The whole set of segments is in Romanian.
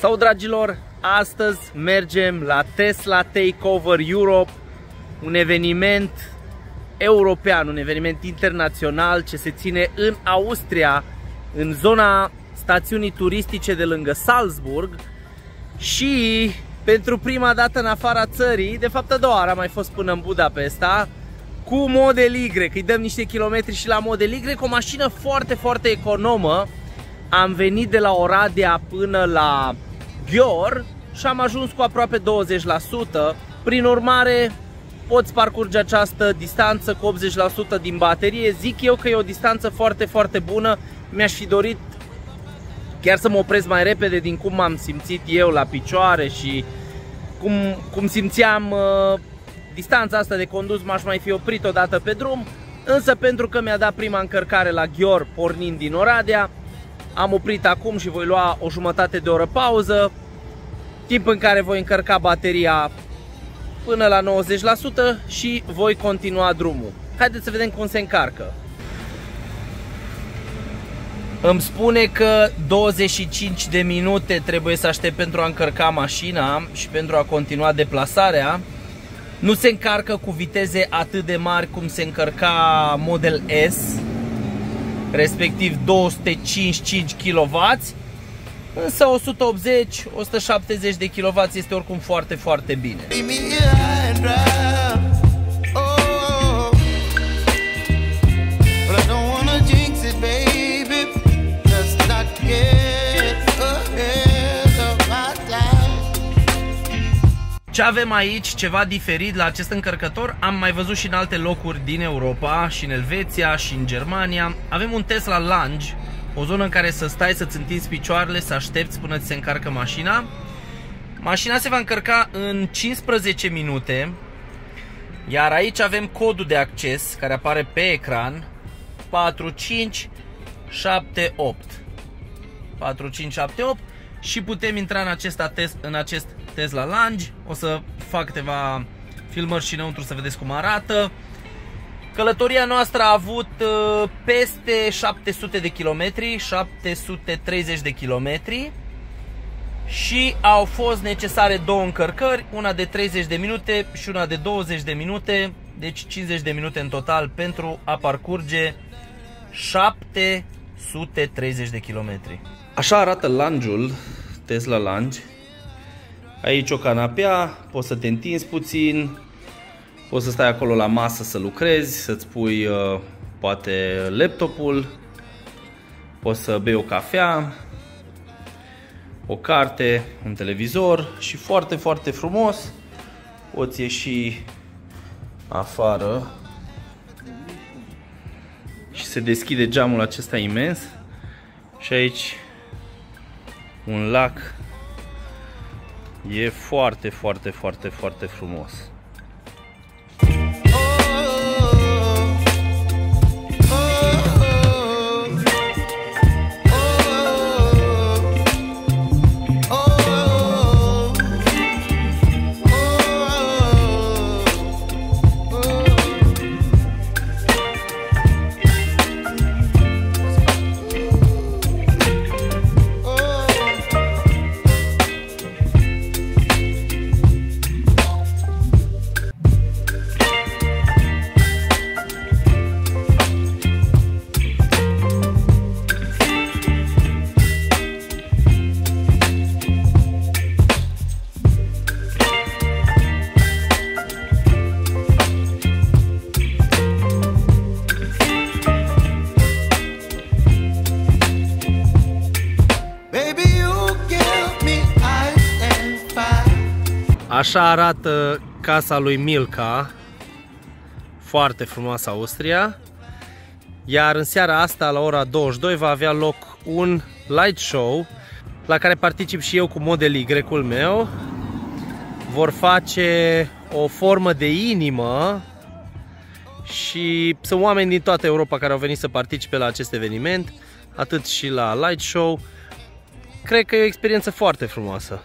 Sau, dragilor, astăzi mergem la Tesla Takeover Europe, un eveniment european, un eveniment internațional ce se ține în Austria, în zona stațiunii turistice de lângă Salzburg și pentru prima dată în afara țării, de fapt a doua oară am mai fost până în Budapesta, cu Model Y, că îi dăm niște kilometri și la Model Y, cu o mașină foarte, foarte economă. Am venit de la Oradea până la Ghior și am ajuns cu aproape 20%. Prin urmare, poți parcurge această distanță cu 80% din baterie. Zic eu că e o distanță foarte, foarte bună. Mi-aș fi dorit chiar să mă opresc mai repede din cum m-am simțit eu la picioare și cum, cum simțeam uh, distanța asta de condus, m-aș mai fi oprit odată pe drum. Însă pentru că mi-a dat prima încărcare la Ghior pornind din Oradea, am oprit acum și voi lua o jumătate de oră pauză, timp în care voi încărca bateria până la 90% și voi continua drumul. Haideți să vedem cum se încarcă. Îmi spune că 25 de minute trebuie să aștept pentru a încărca mașina și pentru a continua deplasarea. Nu se încarcă cu viteze atât de mari cum se încărca Model S, respectiv 255 kW, însă 180-170 de kW este oricum foarte, foarte bine. Ce avem aici, ceva diferit la acest încărcător, am mai văzut și în alte locuri din Europa, și în Elveția, și în Germania. Avem un Tesla Lounge, o zonă în care să stai, să-ți întinzi picioarele, să aștepți până ți se încarcă mașina. Mașina se va încărca în 15 minute, iar aici avem codul de acces care apare pe ecran 4578 4578 și putem intra în acest, test, în acest Tesla Lounge. O să fac câteva filmări și înăuntru să vedeți cum arată. Călătoria noastră a avut uh, peste 700 de kilometri, 730 de kilometri și au fost necesare două încărcări, una de 30 de minute și una de 20 de minute, deci 50 de minute în total pentru a parcurge 730 de kilometri. Așa arată lunge Tesla Lunge. Aici o canapea, poți să te întinzi puțin, poți să stai acolo la masă să lucrezi, să-ți pui uh, poate laptopul, poți să bei o cafea, o carte, un televizor și foarte, foarte frumos poți ieși afară și se deschide geamul acesta imens. Și aici un lac e foarte, foarte, foarte, foarte frumos. Așa arată casa lui Milka, foarte frumoasă Austria. Iar în seara asta, la ora 22, va avea loc un light show la care particip și eu cu Model Y-ul meu. Vor face o formă de inimă și sunt oameni din toată Europa care au venit să participe la acest eveniment, atât și la light show. Cred că e o experiență foarte frumoasă.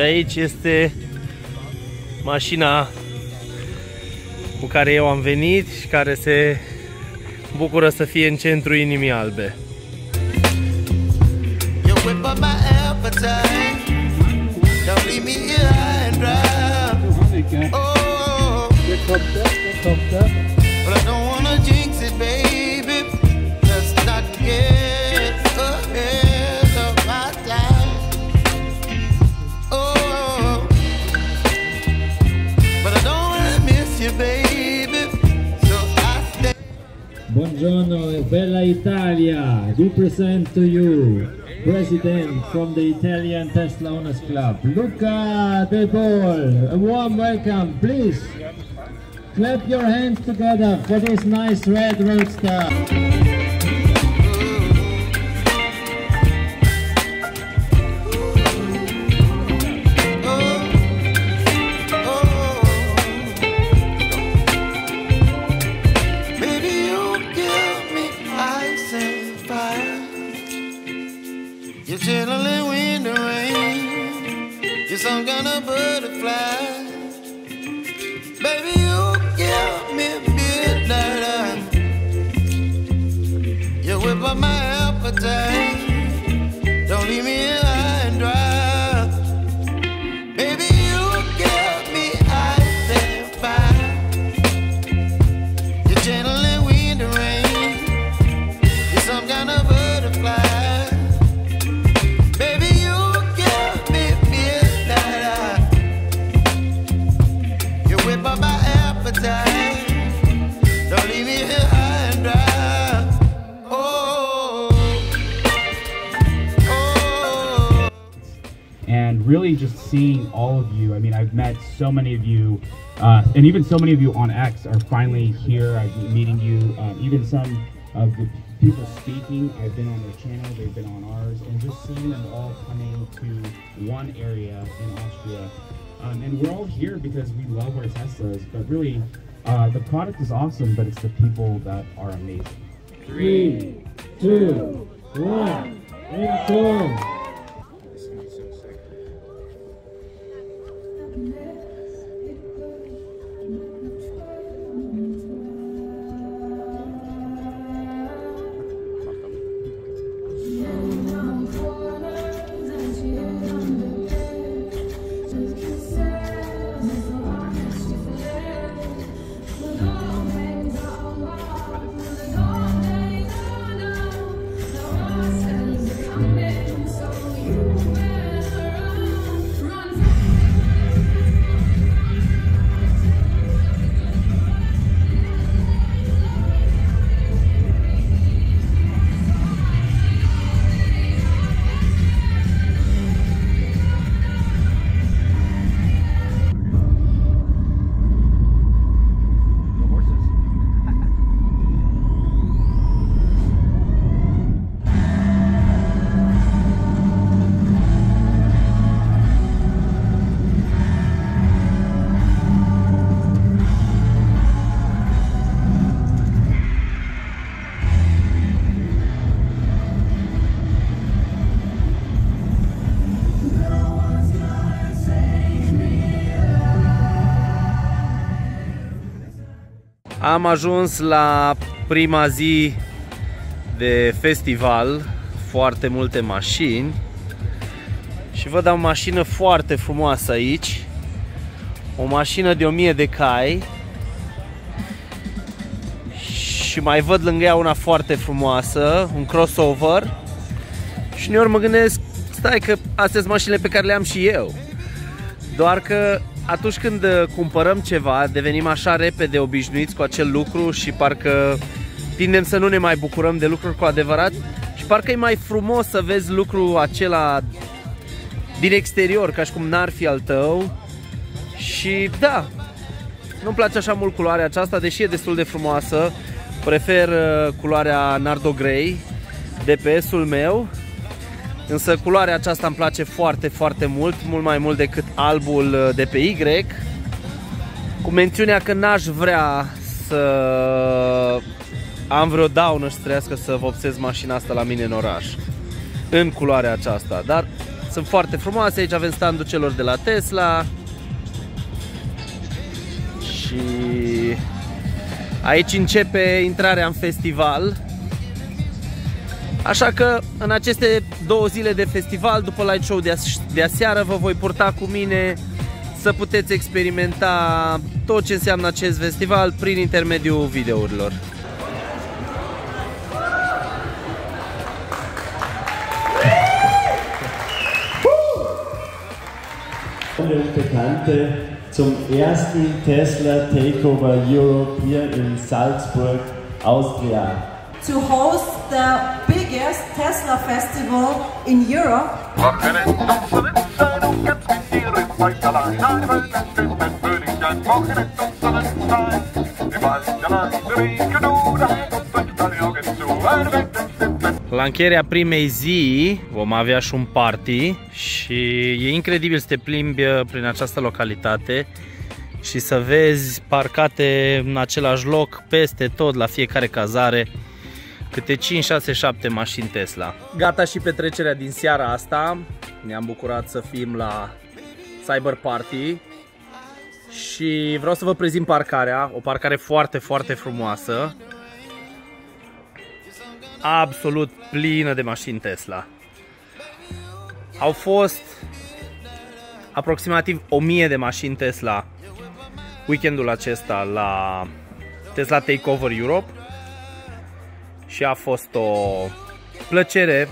Aici este mașina cu care eu am venit și care se bucură să fie în centru inimii albe. Oh, but I We present to you President from the Italian Tesla Owners Club, Luca De Boll. A warm welcome, please. Clap your hands together for this nice red roadster. Just seeing all of you. I mean, I've met so many of you, uh, and even so many of you on X are finally here. I've been meeting you. Um, even some of the people speaking, I've been on their channel, they've been on ours, and just seeing them all coming to one area in Austria. Um, and we're all here because we love our Teslas, but really, uh, the product is awesome, but it's the people that are amazing. Three, two, one, and intro. Am ajuns la prima zi de festival, foarte multe mașini. Și văd o mașină foarte frumoasă aici, o mașină de 1000 de cai. Și mai văd lângă ea una foarte frumoasă, un crossover. Și uneori mă gândesc, stai că astea sunt mașinile pe care le am și eu. Doar că atunci când uh, cumpărăm ceva, devenim așa repede obișnuiți cu acel lucru și parcă tindem să nu ne mai bucurăm de lucruri cu adevărat și parcă e mai frumos să vezi lucrul acela din exterior, ca și cum n-ar fi al tău. Și da, nu-mi place așa mult culoarea aceasta, deși e destul de frumoasă. Prefer uh, culoarea Nardo Grey, DPS-ul meu. Însă culoarea aceasta îmi place foarte, foarte mult, mult mai mult decât albul uh, de pe Y. Cu mențiunea că n-aș vrea să am vreo daună și să trebuiască să vopsez mașina asta la mine în oraș. În culoarea aceasta, dar Sunt foarte frumoase, aici avem standul celor de la Tesla. Și aici începe intrarea în festival. Așa că în aceste două zile de festival, după light show de, as de aseară, vă voi purta cu mine să puteți experimenta tot ce înseamnă acest festival prin intermediul videourilor. und Bekannte zum ersten Tesla Takeover Europe hier in Salzburg, Austria. To host the biggest Tesla festival in Europe. La încheierea primei zi vom avea și un party și e incredibil să te plimbi uh, prin această localitate și să vezi parcate în același loc peste tot la fiecare cazare câte 5, 6, 7 mașini Tesla. Gata și petrecerea din seara asta. Ne-am bucurat să fim la Cyber Party și vreau să vă prezint parcarea, o parcare foarte, foarte frumoasă absolut plină de mașini Tesla. Au fost aproximativ 1000 de mașini Tesla weekendul acesta la Tesla Takeover Europe și a fost o plăcere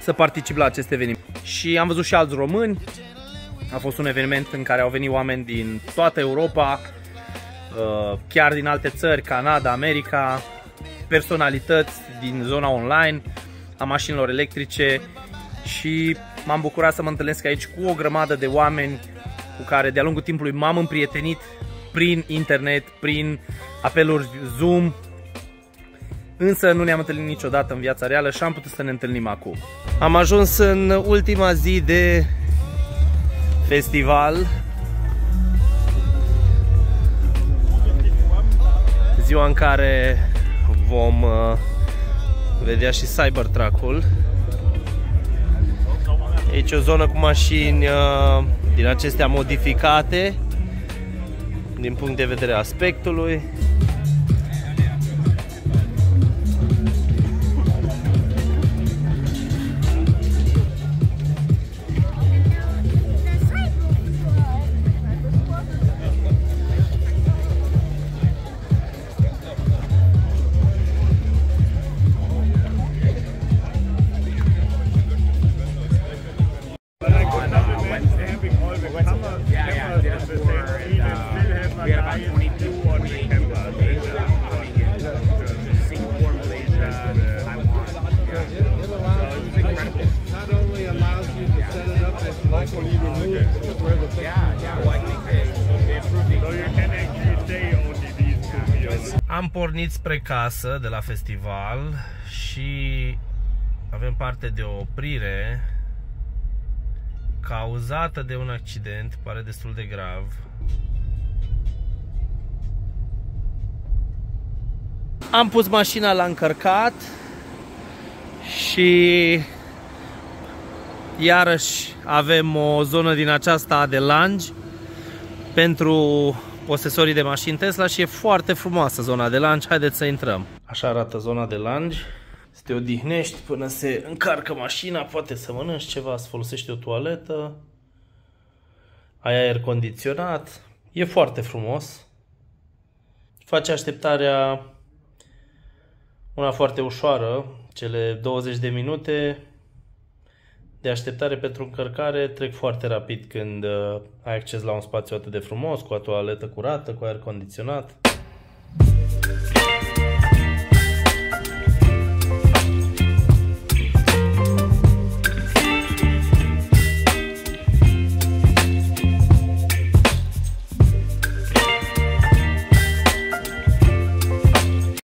să particip la acest eveniment. Și am văzut și alți români. A fost un eveniment în care au venit oameni din toată Europa, uh, chiar din alte țări, Canada, America, personalități din zona online a mașinilor electrice și m-am bucurat să mă întâlnesc aici cu o grămadă de oameni cu care de-a lungul timpului m-am împrietenit prin internet, prin apeluri Zoom, însă nu ne-am întâlnit niciodată în viața reală și am putut să ne întâlnim acum. Am ajuns în ultima zi de festival. Ziua în care vom uh, vedea și Cybertruck-ul. Aici o zonă cu mașini uh, din acestea modificate din punct de vedere aspectului. Am pornit spre casă de la festival și avem parte de o oprire cauzată de un accident, pare destul de grav. Am pus mașina la încărcat și iarăși avem o zonă din aceasta de lunge pentru posesorii de mașini Tesla și e foarte frumoasă zona de lunge. Haideți să intrăm. Așa arată zona de lunge. Să te odihnești până se încarcă mașina, poate să mănânci ceva, să folosești o toaletă. Ai aer condiționat. E foarte frumos. Face așteptarea una foarte ușoară, cele 20 de minute de așteptare pentru încărcare trec foarte rapid când uh, ai acces la un spațiu atât de frumos, cu o toaletă curată, cu aer condiționat.